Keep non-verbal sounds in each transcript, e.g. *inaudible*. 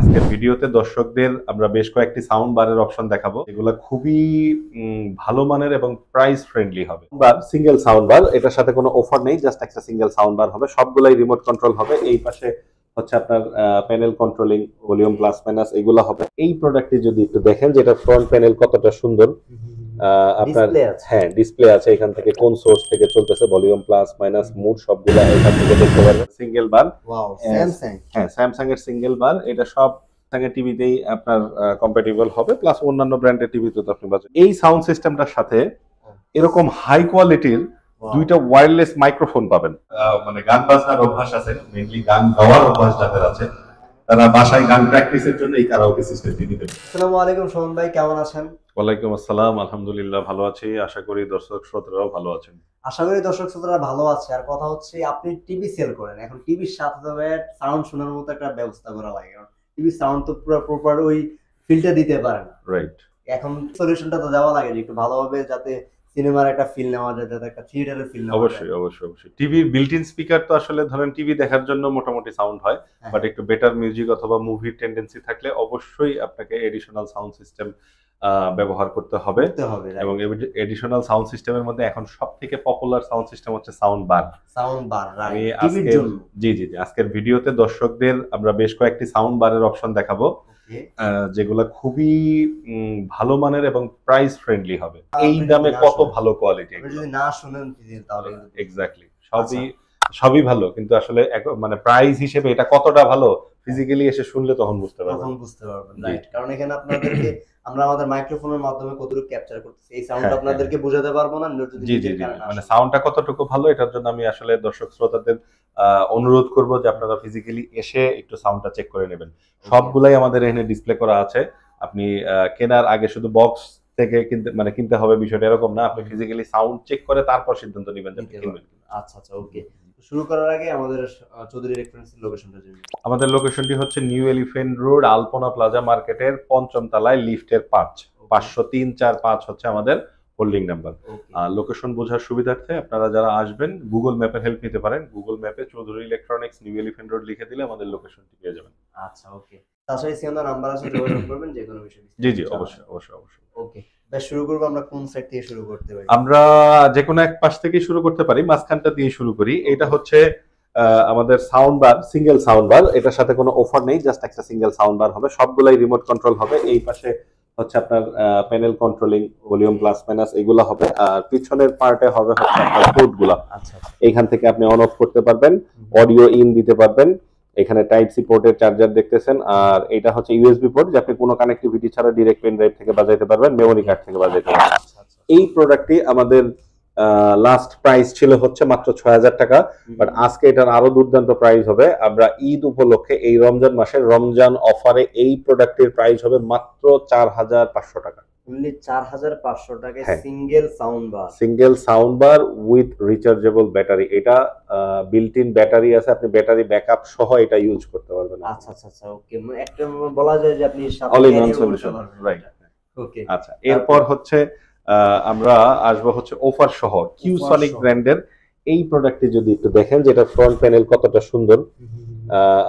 আজকের ভিডিওতে দর্শকদের আমরা বেশ কয়েকটি সাউন্ড বারের অপশন দেখাবো। এগুলো খুবই ভালো মানের এবং প্রাইস ফ্রেন্ডলি হবে। বার সিঙ্গেল সাউন্ড বার এটার সাথে কোনো অফার নেই জাস্ট একটা সিঙ্গেল সাউন্ড বার হবে। সবগুলাই রিমোট কন্ট্রোল হবে। এই পাশে হচ্ছে আপনার panel controlling volume plus minus এগুলো হবে। এই প্রোডাক্টটি যদি একটু দেখেন, যেটা ফ্রন্ট প্যানেল কতটা সুন্দর। আপনার হ্যাঁ ডিসপ্লে আছে এখান থেকে কোন সোর্স থেকে চলতেছে ভলিউম প্লাস মাইনাস মুড সবগুলো এখান থেকে দেখতে পারবেন। সিঙ্গেল বার ওয়াও স্যামসাং হ্যাঁ স্যামসাং এর সিঙ্গেল বার এটা সব স্যামসাং টিভিতেই আপনার কম্প্যাটিবল হবে প্লাস অন্যান্য ব্র্যান্ডের টিভিতে তো আপনি পাচ্ছেন। এই সাউন্ড সিস্টেমটার সাথে এরকম হাই কোয়ালিটির দুইটা ওয়্যারলেস মাইক্রোফোন পাবেন। মানে গান বাজনার অভ্যাস আছে মেইনলি গান গাওয়ার অভ্যাস যাদের আছে তারা বাসায় গান প্র্যাকটিসের জন্য এই কারাওকে সিস্টেমটি নিতে পারে। আসসালামু আলাইকুম সোহন ভাই কেমন আছেন? ওয়ালাইকুম আসসালাম আলহামদুলিল্লাহ ভালো আছি। আশা করি দর্শক শ্রোতারাও ভালো আছেন। আশা করি দর্শক শ্রোতারা ভালো আছে। আর কথা হচ্ছে আপনি টিভি সেল করেন। এখন টিভির সাথে সাথে সাউন্ড শোনার মতো একটা ব্যবস্থা করা লাগে। কারণ টিভি সাউন্ড তো পুরো প্রপার ওই ফিলটা দিতে পারে না। রাইট এখন এখন সলিউশনটা তো দেওয়া লাগে যে একটু ভালোভাবে যাতে সিনেমার একটা ফিল নেওয়া যায় যাতে একটা থিয়েটারের ফিল নেওয়া অবশ্যই অবশ্যই অবশ্যই। টিভির বিল্ট ইন স্পিকার তো আসলে ধরেন টিভি দেখার জন্য মোটামুটি সাউন্ড হয় হ্যাঁ। বাট একটু বেটার মিউজিক অথবা মুভির টেন্ডেন্সি থাকলে অবশ্যই আপনাকে এডিশনাল সাউন্ড সিস্টেম ব্যবহার করতে হবে। এবং এডিশনাল সাউন্ড সিস্টেমের মধ্যে এখন সব থেকে পপুলার সাউন্ড সিস্টেম হচ্ছে সাউন্ড বার সাউন্ড বার আমি জন্য। জি জি জি। আজকের ভিডিওতে দর্শকদের আমরা বেশ কয়েকটি সাউন্ড বারের অপশন দেখাবো। যেগুলো খুবই ভালো মানের এবং প্রাইস ফ্রেন্ডলি হবে। এই দামে কত ভালো কোয়ালিটি যদি না শুনেন তাহলে এক্স্যাক্টলি সবই সবই ভালো কিন্তু আসলে মানে প্রাইস হিসেবে এটা কতটা ভালো ফিজিক্যালি এসে শুনলে তখন বুঝতে পারবেন। তখন বুঝতে পারবেন। রাইট কারণ এখানে আপনাদেরকে আমরা আমাদের মাইক্রোফোনের মাধ্যমে কতটুকু ক্যাপচার করতেছি। এই সাউন্ড হ্যাঁ, আপনাদেরকে বোঝাতে পারব না যদি জি জি মানে সাউন্ডটা কতটুকু ভালো এটার জন্য আমি আসলে দর্শক শ্রোতাদের অনুরোধ করব যে আপনারা ফিজিক্যালি এসে একটু সাউন্ডটা চেক করে নেবেন। সবগুলাই আমাদের এখানে ডিসপ্লে করা আছে। আপনি কেনার আগে শুধু বক্স থেকে কিনতে মানে কিনতে হবে বিষয়টা এরকম না। আপনি ফিজিক্যালি সাউন্ড চেক করে তারপর সিদ্ধান্ত নেবেন যে কিনবেন আচ্ছা আচ্ছা ওকে শুরু করার আগে আমাদের চৌধুরী রেফারেন্স লোকেশনটা জানি আমাদের লোকেশনটি হচ্ছে new elephant road Alpana plaza মার্কেটের পঞ্চম তলায় লিফটের পাঁচ। পাঁচশো তিন চার পাঁচ হচ্ছে আমাদের হোল্ডিং নাম্বার লোকেশন বোঝার সুবিধার্থে আপনারা যারা আসবেন গুগল ম্যাপের হেল্প নিতে পারেন। গুগল ম্যাপে Chowdhury electronics new elephant road লিখে দিলে আমাদের লোকেশনটি পেয়ে যাবেন। আচ্ছা ওকে তাছাড়া সিয়ান্দা নাম্বার আছে যোগাযোগ *clears throat* করবেন যে কোনো বিষয়ে জি জি অবশ্যই অবশ্যই অবশ্যই। ওকে বেশ শুরু করব আমরা কোন সাইড থেকে শুরু করতে পারি? আমরা যে কোনো এক পাশ থেকে শুরু করতে পারি মাঝখানটা দিয়ে শুরু করি। এটা হচ্ছে আমাদের sound bar single sound bar এটার সাথে কোনো অফার নেই জাস্ট একটা সিঙ্গেল সাউন্ড বার হবে। সবগুলাই রিমোট কন্ট্রোল হবে। এই পাশে হচ্ছে আপনার panel controlling volume plus minus এগুলো হবে। আর পিছনের পার্টে হবে হচ্ছে আপনার পোর্টগুলা। আচ্ছা আচ্ছা। এইখান থেকে আপনি অন অফ করতে পারবেন। অডিও ইন দিতে পারবেন। এখানে টাইপ সি পোর্টের চার্জার দেখতেছেন আর এটা হচ্ছে ইউএসবি পোর্ট যে আপনি কোনো কানেক্টিভিটি ছাড়া ডিরেক্ট পেন ড্রাইভ থেকে বাজাইতে পারবেন মেমোরি কার্ড থেকে বাজাইতে পারবেন। আচ্ছা আচ্ছা এই প্রোডাক্টটি আমাদের লাস্ট প্রাইস ছিল হচ্ছে মাত্র ছয় হাজার টাকা বাট আজকে এটার আরও দুর্দান্ত প্রাইস হবে। আমরা ঈদ উপলক্ষে এই রমজান মাসের রমজান অফারে এই প্রোডাক্টের প্রাইস হবে মাত্র চার হাজার পাঁচশো টাকা। অনলি চার হাজার পাঁচশো টাকায়। Single sound bar single sound bar with rechargeable battery এটা বিল্ট ইন ব্যাটারি আছে আপনি ব্যাটারি ব্যাকআপ সহ এটা ইউজ করতে পারবেন আচ্ছা আচ্ছা আচ্ছা ওকে একটা বলা যায় যে আপনি all in one solution right okay আচ্ছা এরপর হচ্ছে আহ, আমরা আসব হচ্ছে ওফার সহ কিউ সনিক ব্র্যান্ডের এই প্রোডাক্টটি যদি একটু দেখেন যেটা ফ্রন্ট প্যানেল কতটা সুন্দর।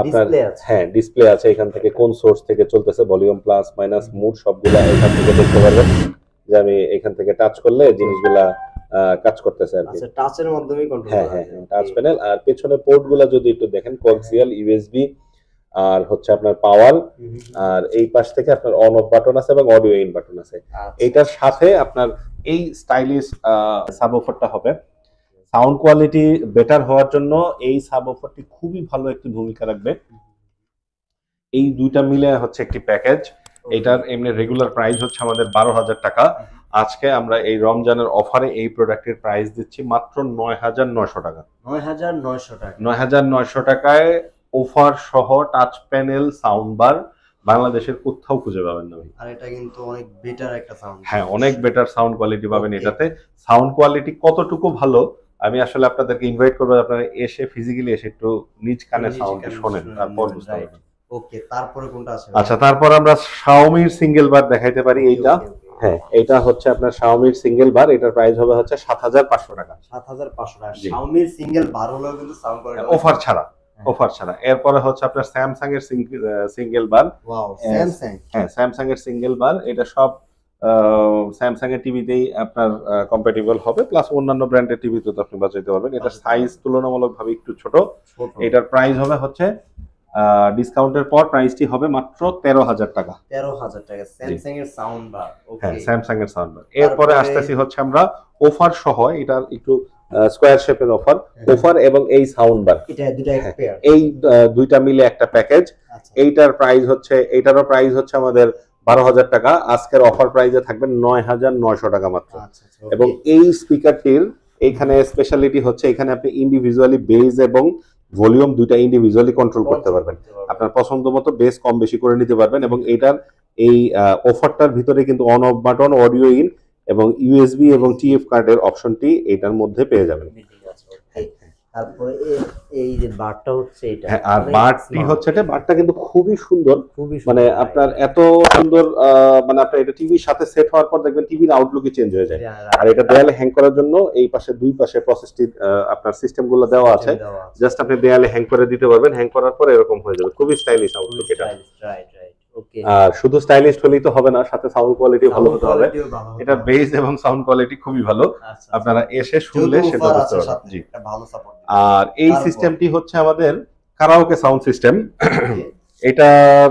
আপনার হ্যাঁ ডিসপ্লে আছে এখান থেকে কোন সোর্স থেকে চলতেছে ভলিউম প্লাস মাইনাস মুড সবগুলা এখান থেকে দেখতে পারবেন। যে আমি এখান থেকে টাচ করলে জিনিসগুলা কাজ করতেছে আর কি। আচ্ছা টাচের মাধ্যমে কন্ট্রোল হ্যাঁ হ্যাঁ হ্যাঁ টাচ প্যানেল আর পেছনে পোর্টগুলা যদি একটু দেখেন কোয়াক্সিয়াল ইউএসবি আর হচ্ছে আপনার পাওয়ার আর এই পাশ থেকে আপনার অন অফ বাটন আছে এবং অডিও ইন বাটন আছে। এইটার সাথে আপনার এই স্টাইলিশ সাব অফারটা হবে। সাউন্ড কোয়ালিটি বেটার হওয়ার জন্য এই সাব অফারটি খুবই ভালো একটি ভূমিকা রাখবে। এই দুইটা মিলে হচ্ছে একটি প্যাকেজ। এটার এমনি রেগুলার প্রাইস হচ্ছে আমাদের বারো হাজার টাকা। আজকে আমরা এই রমজানের অফারে এই প্রোডাক্টের প্রাইস দিচ্ছি মাত্র নয় হাজার নয়শো টাকা। নয় হাজার নয়শো টাকা। নয় হাজার নয়শো টাকায় অফার সহ টাচ প্যানেল সাউন্ড বার বাংলাদেশের কোথাও খুঁজে পাবেন না আর এটা কিন্তু অনেক বেটার একটা সাউন্ড হ্যাঁ অনেক বেটার সাউন্ড কোয়ালিটি পাবেন এটাতে। সাউন্ড কোয়ালিটি কতটুকু ভালো আমি আসলে আপনাদেরকে ইনভাইট করব আপনারা এসে ফিজিক্যালি এসে একটু নিজ কানে নিজ সাউন্ড শোনেন তারপর বুঝতে পারবেন। ওকে তারপরে কোনটা আছে? আচ্ছা তারপর আমরা শাওমির সিঙ্গেল বার দেখাইতে পারি এইটা। হ্যাঁ এটা হচ্ছে আপনার শাওমির সিঙ্গেল বার এটার প্রাইস হবে হচ্ছে সাত হাজার পাঁচশো টাকা। সাত হাজার পাঁচশো টাকা। শাওমির সিঙ্গেল বার হলেও কিন্তু সাউন্ড কোয়ালিটি অফার ছাড়া অফার ছাড়া। এরপরে হচ্ছে আপনার স্যামসাং এর সিঙ্গেল বার ওয়াও. স্যামসাং হ্যাঁ স্যামসাং এর সিঙ্গেল বার এটা সব স্যামসাং এর টিভিতেই আপনার কম্প্যাটিবল হবে প্লাস অন্যান্য ব্র্যান্ডের টিভিতে তো আপনি বাঁচাইতে পারবেন। এটা সাইজ তুলনামূলকভাবে একটু ছোট। এটার প্রাইস হবে হচ্ছে ডিসকাউন্টের পর প্রাইসটি হবে মাত্র তেরো হাজার টাকা। তেরো হাজার টাকা। স্যামসাং এর সাউন্ড বার হ্যাঁ স্যামসাং এর সাউন্ড বার এরপরে আসতেছি হচ্ছে আমরা অফার সহ এটার একটু স্কোয়ার শেপের অফার। অফার এবং এই সাউন্ড বার এটা দুটো এক হ্যাঁ। পেয়ার এই দুইটা মিলে একটা প্যাকেজ আচ্ছা। এইটার প্রাইস হচ্ছে এইটারও প্রাইস হচ্ছে আমাদের বারো হাজার টাকা। আজকের অফার প্রাইসে থাকবে নয় হাজার নয়শো টাকা মাত্র। আচ্ছা আচ্ছা এবং এই স্পিকারটির এইখানে স্পেশালিটি হচ্ছে এখানে আপনি ইন্ডিভিজুয়ালি বেজ এবং ভলিউম দুইটা ইন্ডিভিজুয়ালি কন্ট্রোল করতে পারবেন। আপনার পছন্দ মতো বেস কম বেশি করে নিতে পারবেন এবং এটার এই অফারটার ভিতরে কিন্তু on off button audio in এবং ইউএসবি এবং টিএফ কার্ডের অপশনটি এটার মধ্যে পেয়ে যাবেন. তারপরে এই যে বারটা হচ্ছে এটা। হ্যাঁ আর বারটি হচ্ছে এটা বারটা কিন্তু খুবই সুন্দর। খুবই মানে আপনার এত সুন্দর মানে আপনার এটা টিভির সাথে সেট হওয়ার পর দেখবেন টিভির আউটলুকই চেঞ্জ হয়ে যায়। আর এটা দেয়ালে হ্যাং করার জন্য এই পাশে দুই পাশে প্রসেসটি আপনার সিস্টেমগুলো দেওয়া আছে। জাস্ট আপনি দেয়ালে হ্যাং করে দিতে পারবেন হ্যাং করার পর এরকম হয়ে যাবে। খুবই স্টাইলিশ আউটলুক এটা। okay. আর শুধু স্টাইলিশ হলেই তো হবে না সাথে সাউন্ড কোয়ালিটি ভালো হতে হবে। এটা। বেস এবং সাউন্ড কোয়ালিটি খুবই ভালো। আচ্ছা, আপনারা এসে শুনলে সেটা বুঝতে পারবেন। জি। আর এই সিস্টেমটি হচ্ছে আমাদের কারাওকে সাউন্ড সিস্টেম এটার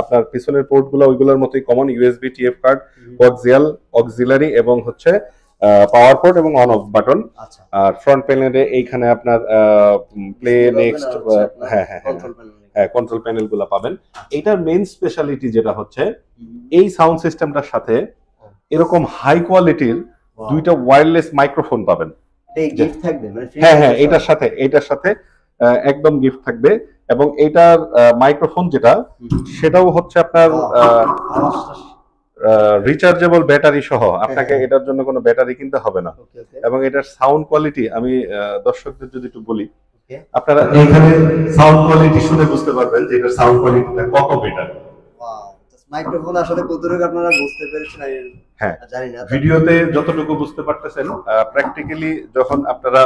আপনার পিছনের পোর্টগুলো ওইগুলোর মতোই common USB TF card coaxial auxiliary এবং হচ্ছে পাওয়ার পোর্ট এবং অন অফ বাটন আচ্ছা। আর ফ্রন্ট প্যানেলে এইখানে আপনার প্লে নেক্সট হ্যাঁ হ্যাঁ হ্যাঁ। কন্ট্রোল প্যানেলগুলো পাবেন এটার মেইন স্পেশালিটি যেটা হচ্ছে এই সাউন্ড সিস্টেমটার সাথে এরকম হাই কোয়ালিটির. দুইটা ওয়্যারলেস মাইক্রোফোন পাবেন মানে হ্যাঁ হ্যাঁ এটার সাথে এটার সাথে একদম গিফট থাকবে এবং এটার মাইক্রোফোন যেটা সেটাও হচ্ছে আপনার. রিচার্জেবল ব্যাটারি সহ আপনাকে হ্যাঁ। এটার জন্য কোনো ব্যাটারি কিনতে হবে না এবং এটার সাউন্ড কোয়ালিটি আমি দর্শকদের যদি একটু বলি. আপনারা এইখানে সাউন্ড কোয়ালিটি শুনে বুঝতে পারবেন যে এটার সাউন্ড কোয়ালিটিটা কত বেটার microphone আসলে কতটুকু আপনারা বুঝতে পেরেছেন হ্যাঁ। জানি না। ভিডিওতে যতটুকু বুঝতে পারতেছেন প্র্যাকটিক্যালি যখন আপনারা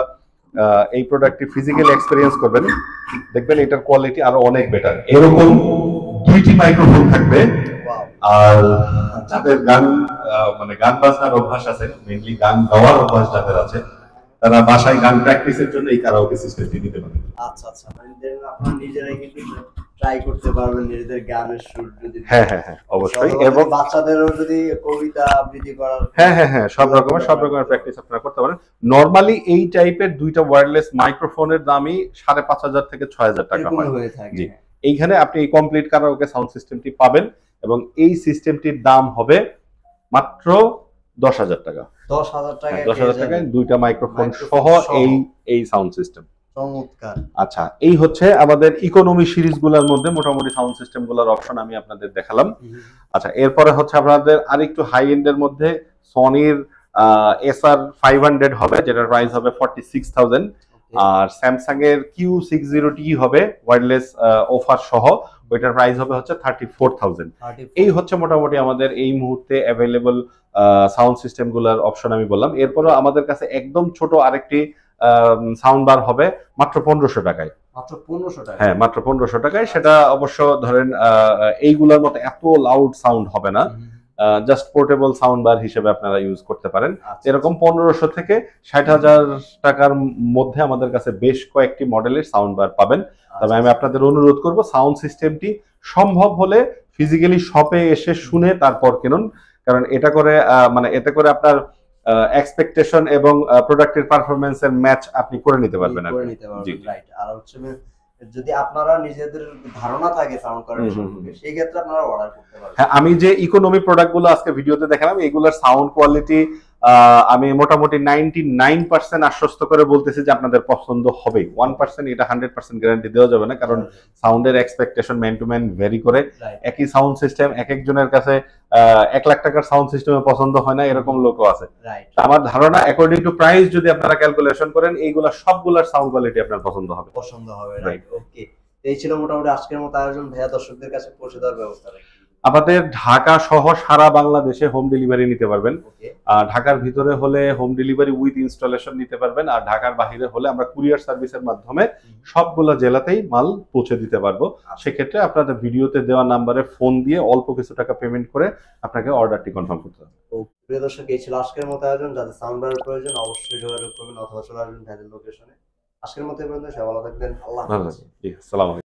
এই প্রোডাক্টটি ফিজিক্যালি এক্সপেরিয়েন্স করবেন দেখবেন এটার কোয়ালিটি আরও অনেক বেটার এরকম দুইটি মাইক্রোফোন থাকবে। আর যাদের গান মানে গান বাজনার অভ্যাস আছে মেইনলি গান গাওয়ার অভ্যাস যাদের আছে তারা বাসায় গান প্র্যাকটিসের জন্য এই কারাওকে সিস্টেমটি নিতে পারেন আচ্ছা আচ্ছা। মানে আপনারা নিজেরাই কিন্তু ট্রাই করতে পারবেন নিজেদের গানের সুর যদি হ্যাঁ হ্যাঁ হ্যাঁ অবশ্যই। এবং বাচ্চাদেরও যদি কবিতা আবৃত্তি করার হ্যাঁ হ্যাঁ হ্যাঁ সব রকমের সব রকমের প্র্যাকটিস আপনারা করতে পারেন। নর্মালি এই টাইপের দুইটা ওয়্যারলেস মাইক্রোফোনের দামই সাড়ে পাঁচ হাজার থেকে ছয় হাজার টাকা হয়ে। থাকে। জি। এইখানে আপনি এই কমপ্লিট কারাওকে সাউন্ড সিস্টেমটি পাবেন এবং এই সিস্টেমটির দাম হবে মাত্র দশ হাজার টাকা। দশ হাজার টাকা হ্যাঁ, দশ হাজার টাকায় দুইটা মাইক্রোফোন সহ এই এই সাউন্ড সিস্টেম চমৎকার। আচ্ছা এই হচ্ছে আমাদের ইকোনমি সিরিজগুলোর মধ্যে মোটামুটি সাউন্ড সিস্টেমগুলোর অপশন আমি আপনাদের দেখালাম। আচ্ছা এরপরে হচ্ছে আপনাদের আরেকটু হাই এন্ডের মধ্যে সনির এসআর ফাইভ হান্ড্রেড হবে যেটার প্রাইস হবে ফর্টি সিক্স থাউজেন্ড আর স্যামসাং এর কিউ সিক্স জিরো টি হবে ওয়ারলেস অফার সহ। ওইটার প্রাইস হবে হচ্ছে থার্টি ফোর থাউজেন্ড এই হচ্ছে মোটামুটি আমাদের এই মুহূর্তে অ্যাভেলেবল সাউন্ড সিস্টেমগুলার অপশন আমি বললাম। এরপরও আমাদের কাছে একদম ছোট আরেকটি সাউন্ড বার হবে মাত্র পনেরোশো টাকায়। মাত্র পনেরোশো টাকা হ্যাঁ মাত্র পনেরোশো টাকায়। সেটা অবশ্য ধরেন এইগুলোর মতো এত লাউড সাউন্ড হবে না। জাস্ট পোর্টেবল সাউন্ড বার হিসেবে আপনারা ইউজ করতে পারেন। আচ্ছা, এরকম পনেরোশো থেকে ষাট হাজার টাকার মধ্যে আমাদের কাছে বেশ কয়েকটি মডেলের সাউন্ড বার পাবেন। তবে আমি আপনাদের অনুরোধ করব সাউন্ড সিস্টেমটি সম্ভব হলে ফিজিক্যালি শপে এসে শুনে তারপর কিনুন। কারণ এটা করে মানে এতে করে আপনার এক্সপেকটেশন এবং প্রোডাক্টের পারফরমেন্সের ম্যাচ আপনি করে নিতে পারবেন আর হচ্ছে যদি আপনারা নিজেদের ধারণা থাকে সাউন্ড। কোয়ালিটি সেই ক্ষেত্রে আপনারা অর্ডার করতে পারেন হ্যাঁ আমি যে ইকোনমি প্রোডাক্টগুলো আজকে ভিডিওতে দেখালাম এগুলোর সাউন্ড কোয়ালিটি আমি মোটামুটি নাইনটি নাইন পার্সেন্ট আশ্বস্ত করে বলতেছি যে আপনাদের পছন্দ হবে ওয়ান পার্সেন্ট এটা হান্ড্রেড পার্সেন্ট গ্যারান্টি দেওয়া যাবে না কারণ সাউন্ডের expectation man to man vary করে। একই সাউন্ড সিস্টেম এক একজনের কাছে এক লাখ টাকার সাউন্ড সিস্টেমে পছন্দ হয় না এরকম লোকও আছে। আমার ধারণা অ্যাকর্ডিং টু প্রাইস যদি আপনারা ক্যালকুলেশন করেন এইগুলা সবগুলার সাউন্ড কোয়ালিটি আপনার পছন্দ হবে। পছন্দ হবে রাইট ওকে এই ছিল মোটামুটি আজকের মতো আয়োজন। ভাইয়া দর্শকদের কাছে পৌঁছে দেওয়ার ব্যবস্থা আমাদের ঢাকা সহ সারা বাংলাদেশে হোম ডেলিভারি নিতে পারবেন। ঢাকার ভিতরে হলে হোম ডেলিভারি উইথ ইনস্টলেশন নিতে পারবেন আর ঢাকার বাহিরে হলে আমরা কুরিয়ার সার্ভিসের মাধ্যমে সবগুলো জেলাতেই মাল পৌঁছে দিতে পারব। সেক্ষেত্রে আপনাদের ভিডিওতে দেওয়া নাম্বারে ফোন দিয়ে অল্প কিছু টাকা পেমেন্ট করে আপনাকে অর্ডারটি কনফার্ম করতে হবে। প্রিয় দর্শক এই ছিল আজকের মতো আয়োজন। যাদের সাউন্ড প্রয়োজন অবশ্যই যোগাযোগ করবেন অথবা চলে আসবেন লোকেশনে আজকের মতো পর্যন্ত সবাই ভালো থাকবেন। আল্লাহ আসসালামু